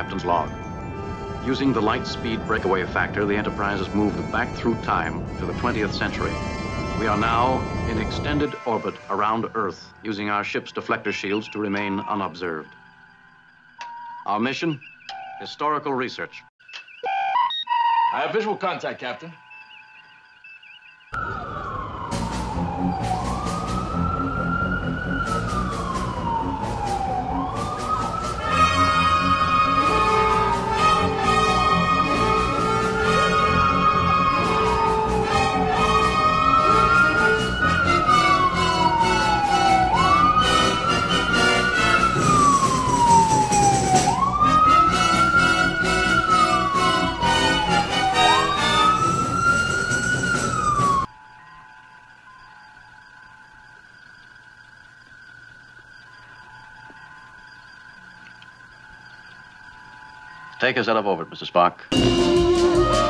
captain's log. Using the light speed breakaway factor, the Enterprise has moved back through time to the 20th century. We are now in extended orbit around Earth, using our ship's deflector shields to remain unobserved. Our mission? Historical research. I have visual contact, Captain. Take us out of orbit, Mr. Spock.